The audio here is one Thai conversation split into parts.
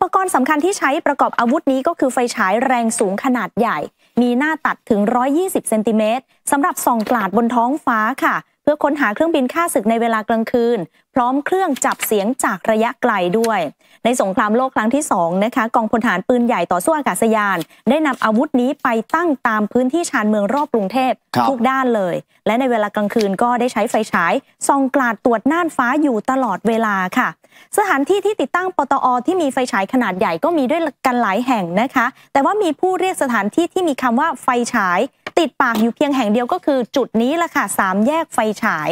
อุปกรณ์สำคัญที่ใช้ประกอบอาวุธนี้ก็คือไฟฉายแรงสูงขนาดใหญ่ มีหน้าตัดถึง 120 เซนติเมตรสำหรับส่องกลาดบนท้องฟ้าค่ะ พื่อค้นหาเครื่องบินฆ่าศึกในเวลากลางคืน พร้อมเครื่องจับเสียงจากระยะไกลด้วย ในสงครามโลกครั้งที่2นะคะกองพลทหารปืนใหญ่ต่อสู้อากาศยาน ได้นำอาวุธนี้ไปตั้งตามพื้นที่ชานเมืองรอบกรุงเทพครับทุกด้านเลย และในเวลากลางคืนก็ได้ใช้ไฟฉายส่องกลาดตรวจน่านฟ้าอยู่ตลอดเวลาค่ะ สถานที่ที่ติดตั้งปตอที่มีไฟฉายขนาดใหญ่ก็มีด้วยกันหลายแห่งนะคะ แต่ว่ามีผู้เรียกสถานที่ที่มีคำว่าไฟฉาย ติดปากอยู่เพียงแห่งเดียวก็คือจุดนี้ละค่ะสามแยกไฟฉาย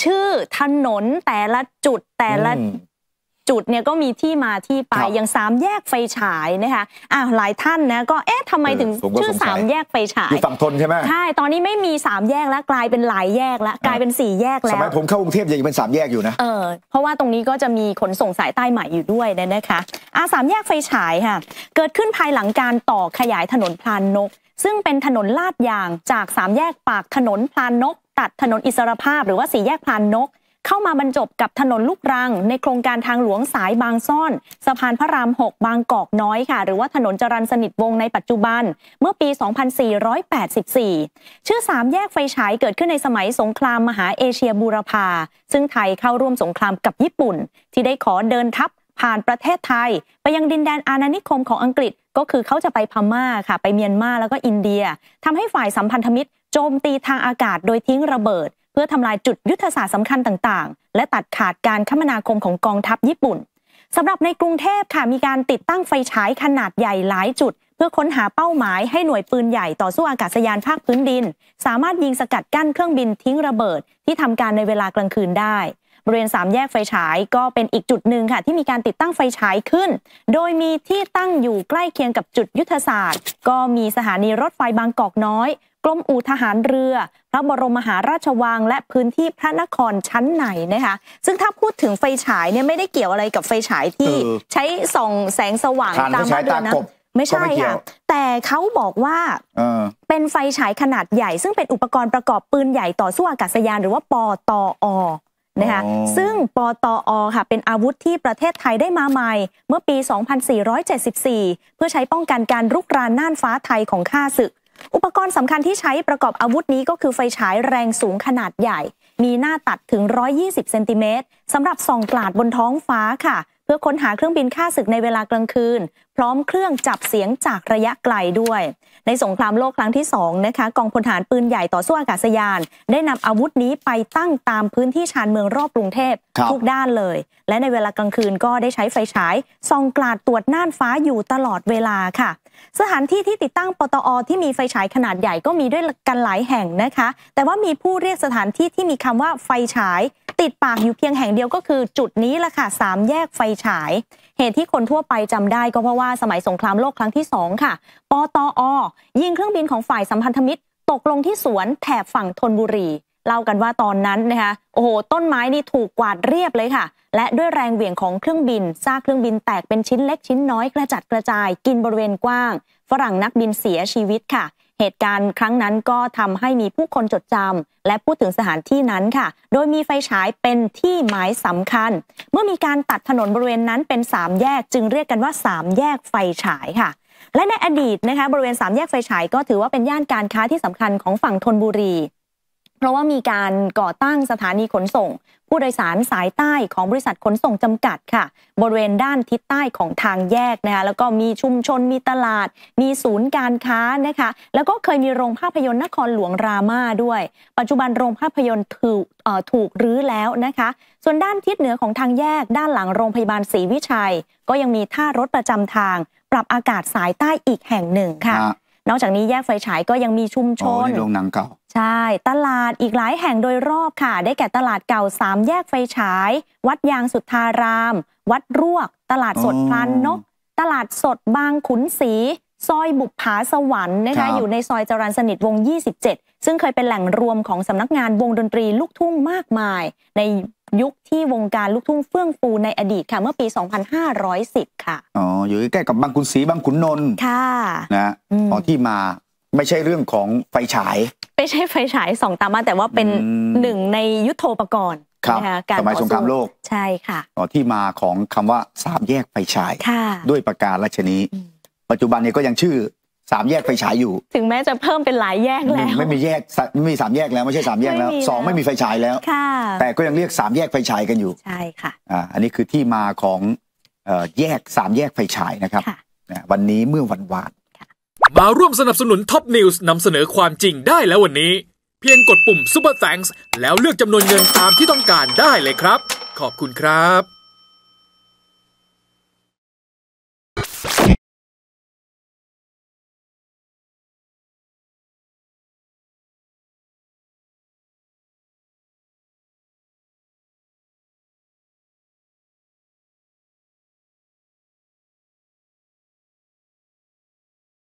ชื่อถนนแต่ละจุดแต่ละ จุดเนี่ยก็มีที่มาที่ไปครับอย่างสามแยกไฟฉายนะคะอ่าหลายท่านนะก็เอ๊ะทำไมเออถึงผมก็ชื่อสงสัยสามแยกไฟฉายอยู่ฝั่งทนใช่ไหมใช่ตอนนี้ไม่มีสามแยกแล้วกลายเป็นหลายแยกแล้วกลายเป็นสี่แยกสแล้วมัยผมเข้ากรุงเทพยังเป็นสามแยกอยู่นะเออเพราะว่าตรงนี้ก็จะมีขนส่งสายใต้ใหม่อยู่ด้วยเนี่ยนะคะอาสามแยกไฟฉายค่ะเกิดขึ้นภายหลังการต่อขยายถนนพลานนก ซึ่งเป็นถนนลาดยางจากสามแยกปากถนนพลานนก ตัดถนนอิสรภาพหรือว่าสี่แยกพลานนก เข้ามาบรรจบกับถนนลูกรัง ในโครงการทางหลวงสายบางซ่อน สะพานพระราม 6 บางกอกน้อยค่ะ หรือว่าถนนจรัญสนิทวงในปัจจุบัน เมื่อปี 2484 ชื่อสามแยกไฟฉายเกิดขึ้นในสมัยสงครามมหาเอเชียบูรพา ซึ่งไทยเข้าร่วมสงครามกับญี่ปุ่น ที่ได้ขอเดินทัพผ่านประเทศไทย ไปยังดินแดนอาณานิคมของอังกฤษก็คือเขาจะไปพม่าค่ะ ไปเมียนมาแล้วก็อินเดียทำให้ฝ่ายสัมพันธมิตรโจมตีทางอากาศโดยทิ้งระเบิด พื่อทำลายจุดยุทธศาสตร์สำคัญต่างๆ และตัดขาดการคมนาคมของกองทัพญี่ปุ่นสำหรับในกรุงเทพค่ะมีการติดตั้งไฟฉายขนาดใหญ่หลายจุด เพื่อค้นหาเป้าหมายให้หน่วยปืนใหญ่ต่อสู้อากาศยานภาคพื้นดิน สามารถยิงสกัดกั้นเครื่องบินทิ้งระเบิด ที่ทำการในเวลากลางคืนได้บริเวณสามแยกไฟฉายก็เป็นอีกจุดหนึ่งค่ะ ที่มีการติดตั้งไฟฉายขึ้น โดยมีที่ตั้งอยู่ใกล้เคียงกับจุดยุทธศาสตร์ ก็มีสถานีรถไฟบางกอกน้อย กรมอู่ทหารเรือ พระบรมมหาราชวัง และพื้นที่พระนครชั้นในนะคะ ซึ่งถ้าพูดถึงไฟฉายเนี่ยไม่ได้เกี่ยวอะไรกับไฟฉายที่เออใช้ส่องแสงสว่างทานตามไฟฉายบ้านเรือนนะตากบไม่ใช่ก็ไม่เกี่ยค่ะวแต่เขาบอกว่าเออเป็นไฟฉายขนาดใหญ่ ซึ่งเป็นอุปกรณ์ประกอบปืนใหญ่ต่อสู้อากาศยาน หรือว่าปตอนะคะอ๋อซึ่งปตอค่ะเป็นอาวุธที่ประเทศไทยได้มาใหม่ เมื่อปี 2474 เพื่อใช้ป้องกันการรุกรานน่านฟ้าไทยของข้าศึก อุปกรณ์สำคัญที่ใช้ประกอบอาวุธนี้ก็คือไฟฉายแรงสูงขนาดใหญ่ มีหน้าตัดถึง 120 เซนติเมตรสำหรับส่องกลาดบนท้องฟ้าค่ะ เพื่อค้นหาเครื่องบินฆ่าศึกในเวลากลางคืน พร้อมเครื่องจับเสียงจากระยะไกลด้วย ในสงครามโลกครั้งที่2นะคะกองพลทหารปืนใหญ่ต่อสู้อากาศยาน ได้นำอาวุธนี้ไปตั้งตามพื้นที่ชานเมืองรอบกรุงเทพครับทุกด้านเลย และในเวลากลางคืนก็ได้ใช้ไฟฉายส่องกลาดตรวจน่านฟ้าอยู่ตลอดเวลาค่ะ สถานที่ที่ติดตั้งปตอที่มีไฟฉายขนาดใหญ่ก็มีด้วยกันหลายแห่งนะคะ แต่ว่ามีผู้เรียกสถานที่ที่มีคำว่าไฟฉายติดปากอยู่เพียงแห่งเดียวก็คือจุดนี้ละค่ะสามแยกไฟฉาย เหตุที่คนทั่วไปจำได้ก็เพราะว่าสมัยสงครามโลกครั้งที่ 2 ค่ะ ปตอ ยิงเครื่องบินของฝ่ายสัมพันธมิตร ตกลงที่สวนแถบฝั่งธนบุรีเล่ากันว่าตอนนั้นนะคะ โอ้โห ต้นไม้นี่ถูกกวาดเรียบเลยค่ะ และด้วยแรงเหวี่ยงของเครื่องบิน ซากเครื่องบินแตกเป็นชิ้นเล็กชิ้นน้อยกระจัดกระจาย กินบริเวณกว้าง ฝรั่งนักบินเสียชีวิตค่ะ เหตุการณ์ครั้งนั้นก็ทำให้มีผู้คนจดจำและพูดถึงสถานที่นั้นค่ะ โดยมีไฟฉายเป็นที่หมายสำคัญ เมื่อมีการตัดถนนบริเวณนั้นเป็น 3 แยก จึงเรียกกันว่า 3 แยกไฟฉายค่ะและในอดีตนะคะบริเวณ3แยกไฟฉายก็ถือว่าเป็นย่านการค้าที่สำคัญของฝั่งธนบุรี เพราะว่ามีการก่อตั้งสถานีขนส่ง ผู้โดยสารสายใต้ของบริษัทขนส่งจำกัดค่ะ บริเวณด้านทิศใต้ของทางแยกนะคะแล้วก็มีชุมชนมีตลาด มีศูนย์การค้านะคะ แล้วก็เคยมีโรงภาพยนตร์นครหลวงรามาด้วย ปัจจุบันโรงภาพยนตร์ถูกเอ่อถูกรื้อแล้วนะคะ ส่วนด้านทิศเหนือของทางแยก ด้านหลังโรงพยาบาลศรีวิชัย ก็ยังมีท่ารถประจำทาง ปรับอากาศสายใต้อีกแห่งหนึ่งค่ะฮะนอกจากนี้แยกไฟฉายก็ยังมีชุมชอ๋อนนี่โรงหนังเก่า ใช่ ตลาดอีกหลายแห่งโดยรอบค่ะ ได้แก่ตลาดเก่าสามแยกไฟฉาย วัดยางสุทธาราม วัดรวก ตลาดสดอ๋อพลานนก ตลาดสดบางขุนศรีซอยบุปผาสวรรค์นะครัคะบอยู่ในซอยจรัญสนิทวงศ์27 ซึ่งเคยเป็นแหล่งรวมของสำนักงานวงดนตรีลูกทุ่งมากมาย ในยุคที่วงการลูกทุ่งเฟื่องฟูในอดีตค่ะ เมื่อปี 2510 ค่ะ อ๋อ อยู่ใกล้ๆกับบางขุนศรีบางขุนนนท์ค่ะนะอืมอ๋อที่มาไม่ใช่เรื่องของไฟฉาย ไม่ใช่ไฟฉายส่องตามมาแต่ว่าเป็นอืมหนึ่งในยุทโธปกรณ์ครับนะคะการสมัยต่อสงครามโลกใช่ค่ะอ๋อที่มาของคำว่าสามแยกไฟฉายค่ะด้วยประการราชนี้อืมปัจจุบันนี้ก็ยังชื่อสามแยกไฟฉายอยู่ ถึงแม้จะเพิ่มเป็นหลายแยกหแล้นึ่งวไม่มีแยกสไม่มีสามแยกแล้วไม่ใช่สามแยกแล้วไม่มีสองแล้วไม่มีไฟฉายแล้วค่ะแต่ก็ยังเรียกสามแยกไฟฉายกันอยู่ใช่ค่ะอ่าอันนี้คือที่มาของเอ่อแยกสามแยกไฟฉายนะครับค่ะนะวันนี้เมื่อวันวาน มาร่วมสนับสนุนท็อปนิวส์นำเสนอความจริงได้แล้ววันนี้ เพียงกดปุ่ม Super Thanks แล้วเลือกจำนวนเงินตามที่ต้องการได้เลยครับ ขอบคุณครับ